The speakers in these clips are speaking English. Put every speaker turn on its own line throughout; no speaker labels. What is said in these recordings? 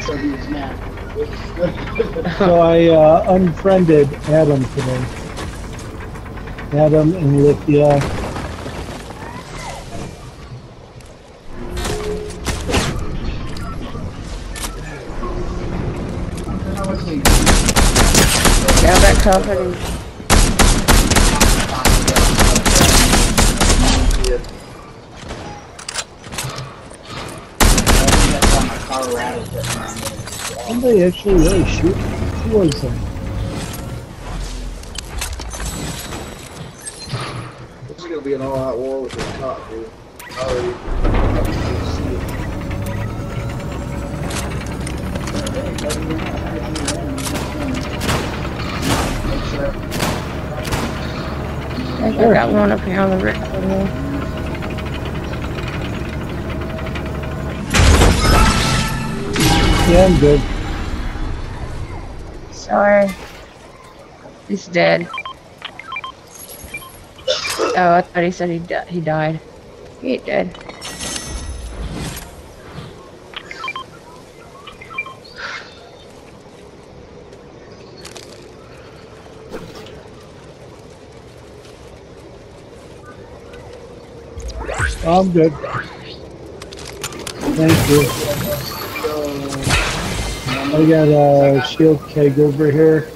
so he was mad.
So I uh, unfriended Adam today. Adam and Lithia.
Yeah.
Somebody actually really shoot. Who was that?
This is gonna be an all-out war with this cop, dude. Already.
I think I got one up here on the me.
Yeah, I'm good.
Sorry. He's dead. Oh, I thought he said he di- he died. He ain't dead.
I'm good. Thank you. I got a shield keg over here.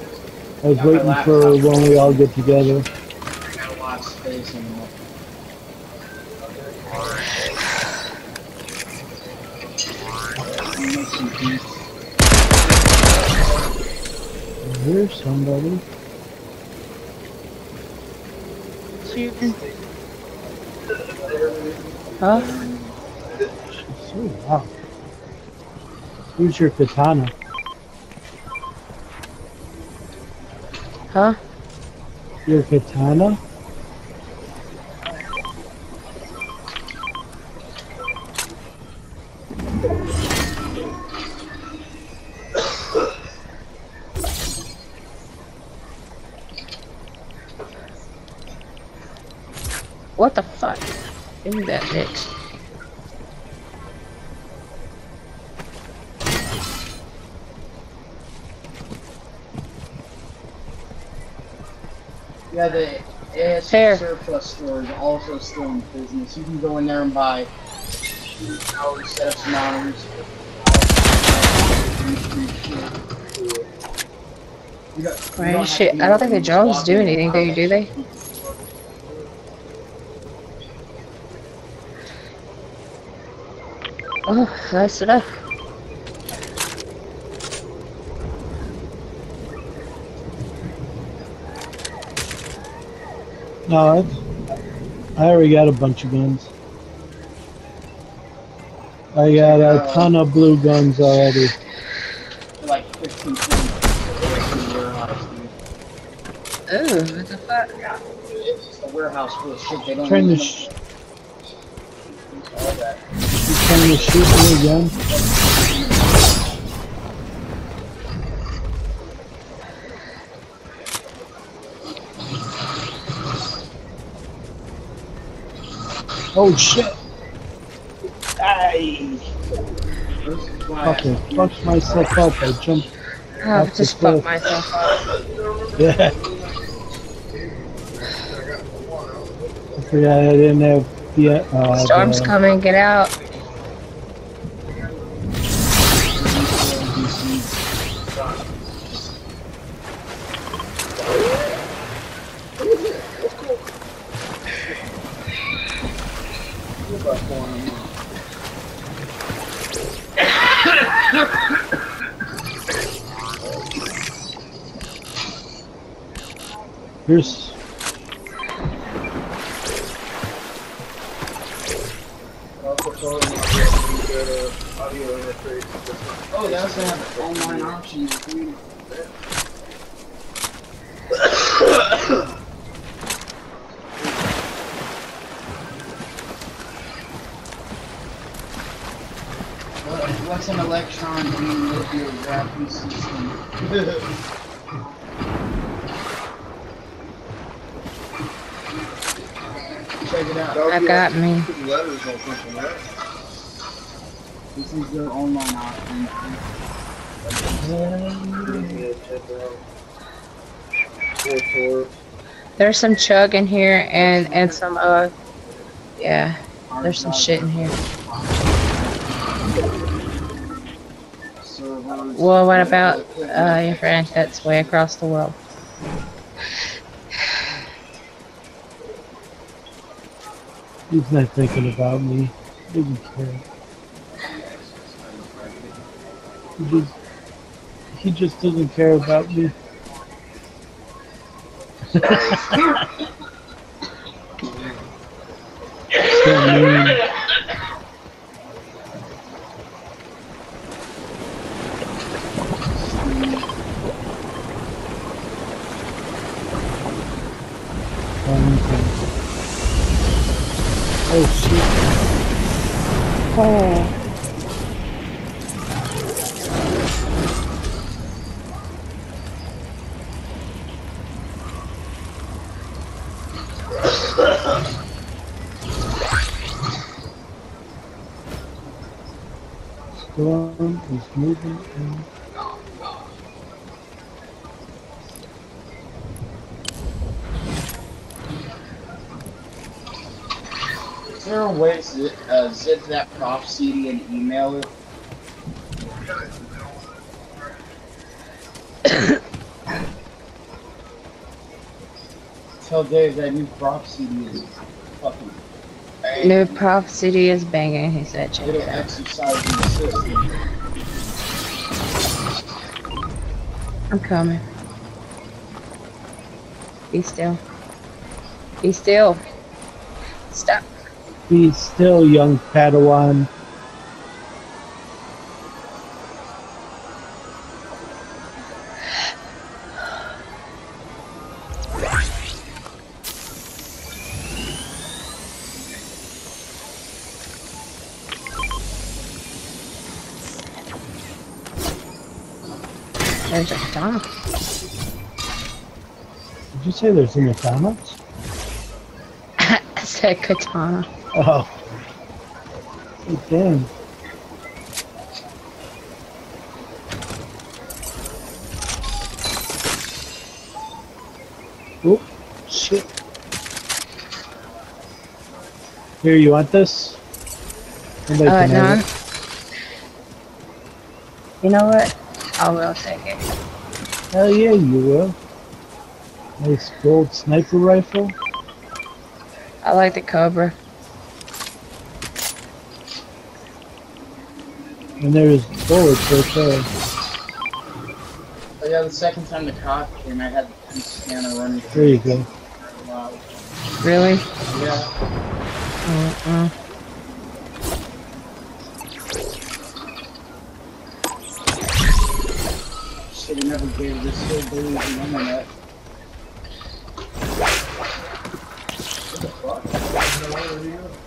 I was waiting for when we all get together.
I got a lot of space in the
Here's somebody.
Shooting. Huh?
She's so loud. Who's your katana?
Huh?
Your katana?
What the fuck? Give me that bitch.
Yeah, the AS
Fair.
surplus store is also still in business. You can go in there and buy power setups, monitors. You don't-
Right, shit, I don't think the drones do anything, do you, do they? Oh, nice enough.
No, it's, I already got a bunch of guns. I got a ton of blue guns already.
Like 15 cents. in the warehouse, dude.
Oh, what the fuck?
It's just a warehouse full of shit. They don't
Trying to sh-
all that.
you trying to shoot me again? Oh shit! Ay!
This I-
Fucking fucked myself up. I jumped.
Oh,
That's
just
the
fucked myself up.
Yeah. I forgot I didn't have the. Uh,
Storm's
the-
coming, get out.
Here's.
Oh, they also have online options. What's an electron beam lithography system. Check it out.
I got me.
putting letters on something, right?
This is their online option.
Yeah, check it out. Four tour.
There's some chug in here and and some uh yeah. There's some shit in here. Well, what about uh your friend that's way across the world?
He's not thinking about me. He doesn't care. He just, he just doesn't care about me. so mean. Oh shit.
Oh.
Storm is moving in.
Is there a way to zip, uh, zip that prop CD and email it? Tell Dave that new prop CD is.
New Prof City is banging, he said. Check
It'll
out. I'm coming. Be still. Be still. Stop.
Be still, young Padawan.
Katana.
Did you say there's a McDonald's?
I said katana.
Oh. Damn. Oh, shit. Here, you want this?
Uh,
can have
none.
it.
You know what? I will take it.
Hell yeah, you will. Nice gold sniper rifle.
I like the Cobra.
And there's bullets right there.
Oh yeah, the second time the cop came, I had the scanner running.
There you go.
Wow.
Really?
Yeah.
Uh-uh.
Should never gave this hillbilly the internet. What the fuck?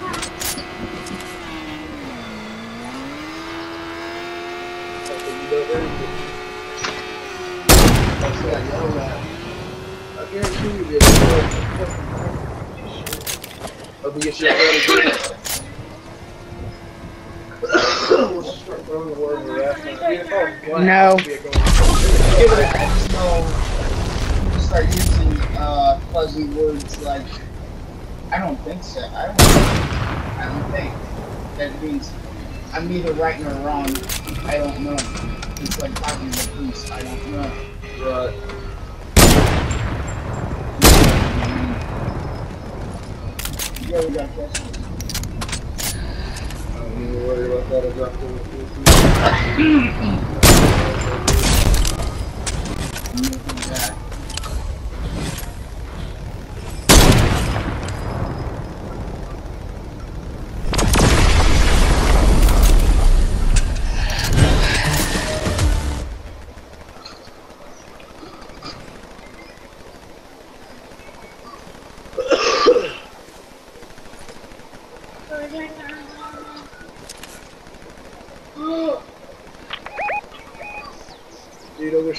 Be a phone. Black.
No.
Be a going.
Give it a I just start using uh, fuzzy words like I don't think so. I don't I don't think. That means I'm either right or wrong. I don't know. It's like talking to the police. I don't know.
Right.
You ever got questions?
I don't even worry about that. I dropped the
Yeah.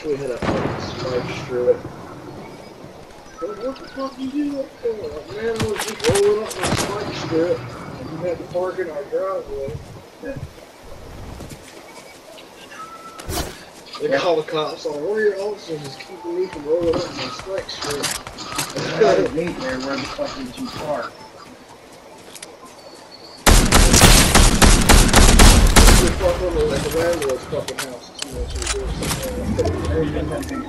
Dude, I wish we had a fucking spike strip. What what the fuck you do that for? Like, man, I was just rolling up my spike strip and you had to park in our driveway. They call the cops on one of your officers is keeping me from rolling up my spike strip.
I a gate there. Where the fuck did you park?
We fuck on the, like, the landlord's fucking house. You know, so we're doing something.
There's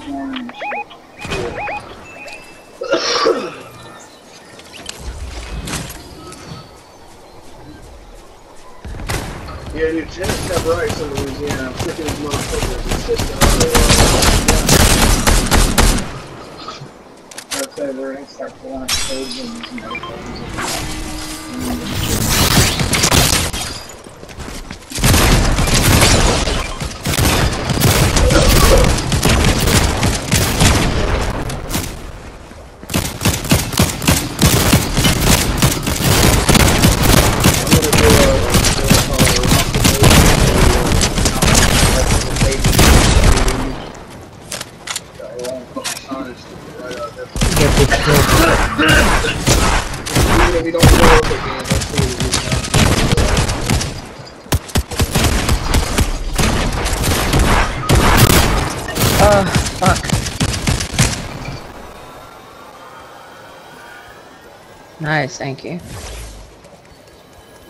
Nice, thank you.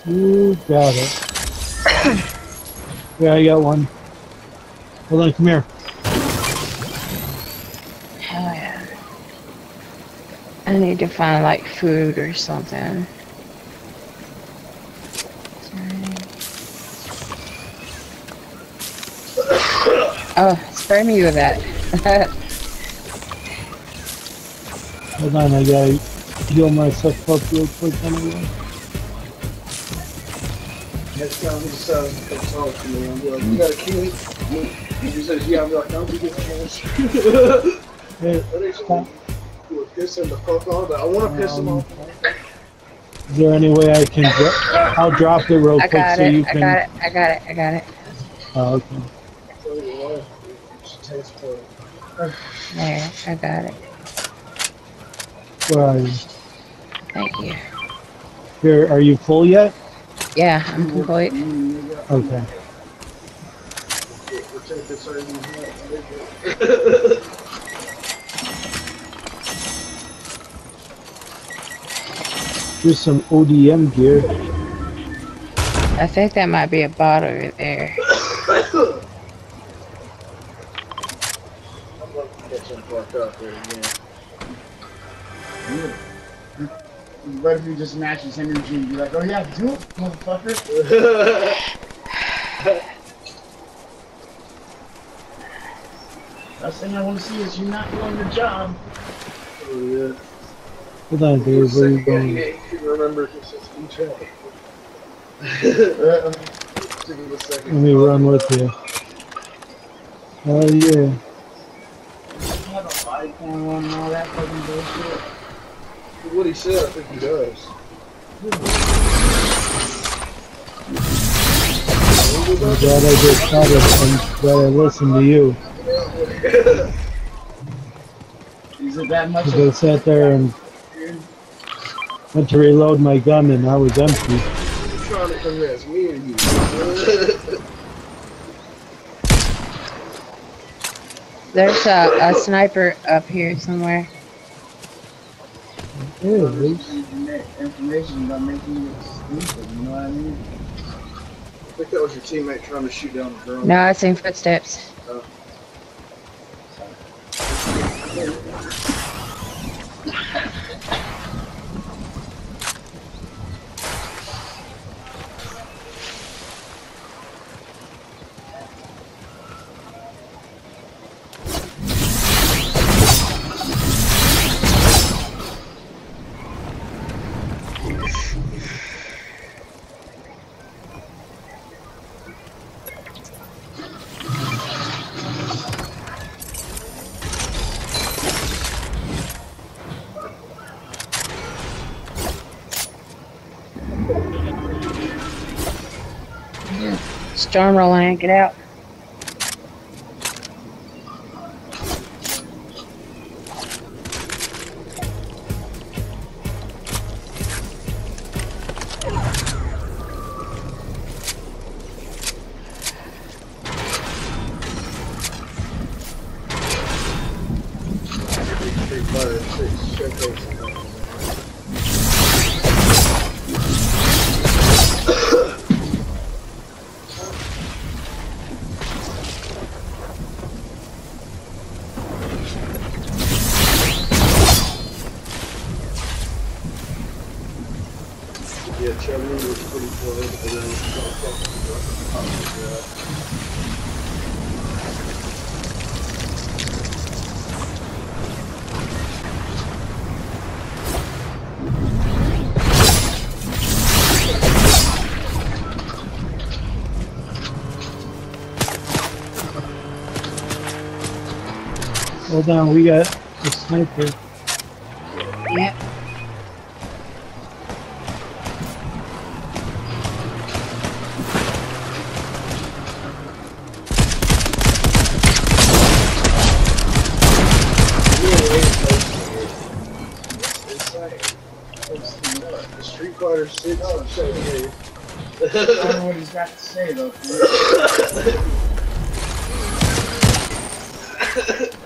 You got it. yeah, I got one. Hold on, come here.
Hell yeah. I need to find like food or something. Oh, spray me with that.
Hold on, I gotta heal myself up real quick anyway.
Next time he decides to come talk to me, I'm like, you got a key? He says, yeah, I'm like, don't be getting cash. I think someone would piss him the fuck off, I want to piss him um, off.
is there any way I can dro- I'll drop it real
I
quick
got
so you
it, I
can.
got it, I got it, I got it.
Oh, okay.
Tell your wife, she tastes funny.
There, I got it.
Where are you?
Thank you.
Here, are you full yet?
Yeah, I'm complete.
Okay.
Protect the certain
Here's some ODM gear.
I think that might be a bot over there.
I'd love to get some fucked up there again.
What if you just match his energy and be like, oh yeah, do it, motherfucker. Last thing I want to see is you not doing your job.
oh, yeah.
Hold on, Dave. Where are you going?
yeah, you can remember his system check. Give him a second.
Let me run with you. Oh yeah.
have a light going on and all that fucking bullshit.
What he said, I think he does.
I'm glad I just caught it. I'm glad I listened to you.
He's Is it that much?
Because I sat there and went to reload my gun and I was empty.
You're trying to convince me and you.
There's a, a sniper up here somewhere.
Yeah, it is.
Informa- Information about making you stupid. You know what I mean?
I think that was your teammate trying to shoot down the drone.
No, I seen footsteps. Oh. Storm rolling in, get out.
Hold on, we got a sniper.
Yep.
The Street Fighter 6 showcase.
I don't know what he's got to say though.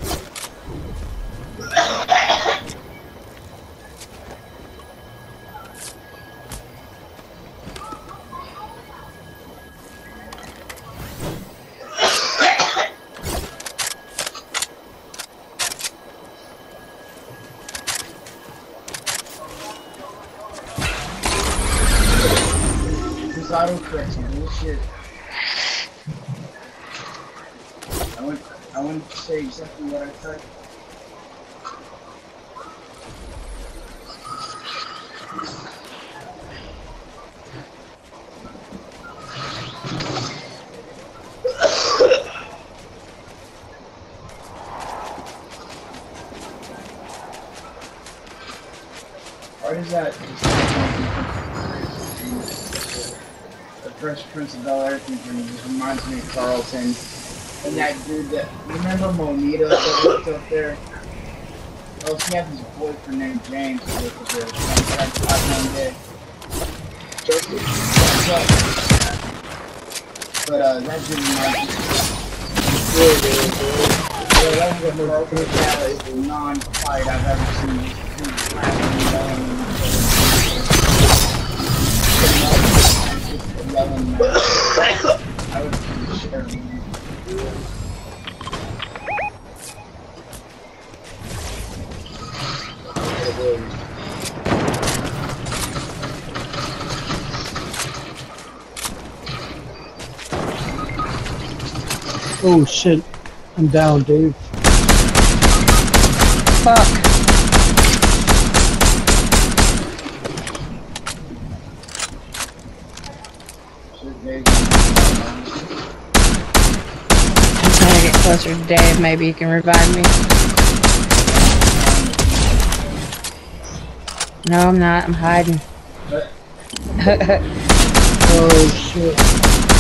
exactly what I typed. Why does that? The Fresh Prince of Bel Air thing just reminds me of Carlton and that dude that remember Monito that worked up there. Oh, she had this boyfriend named James? But uh, that dude reminds me.
yeah,
that was the most non-fight I've ever seen.
Oh shit. I'm down, Dave.
Fuck. I'm trying to get closer to Dave. Maybe you can revive me. No, I'm not. I'm hiding.
Oh shit.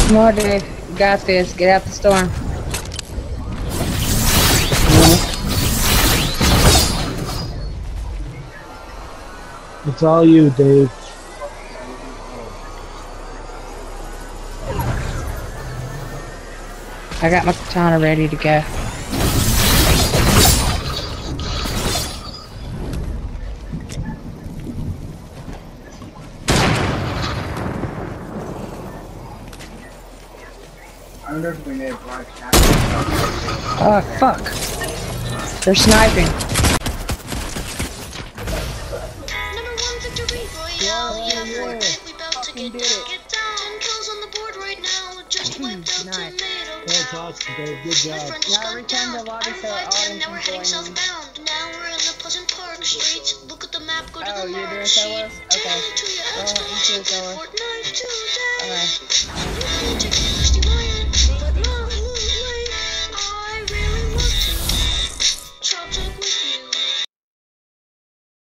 Come on, Dave. You got this. Get out the storm.
It's all you, Dave.
I got my katana ready to go.
I wonder if we need a broadcast.
Oh, fuck. They're sniping.
Just wiped out
Nice.
tomato
That's
town.
awesome, Dave. Good job.
Now
got
return
down.
to lobby
I'm
so
five ten. Now we're heading
can
southbound. Now we're in the Pleasant Park streets. Look at the map. Go to
Oh,
the
you're doing
mark
solos?
sheet.
Okay.
Tell it to your
Well, you
don't
do
like
solos.
Fortnite today.
Alright.
Look at it,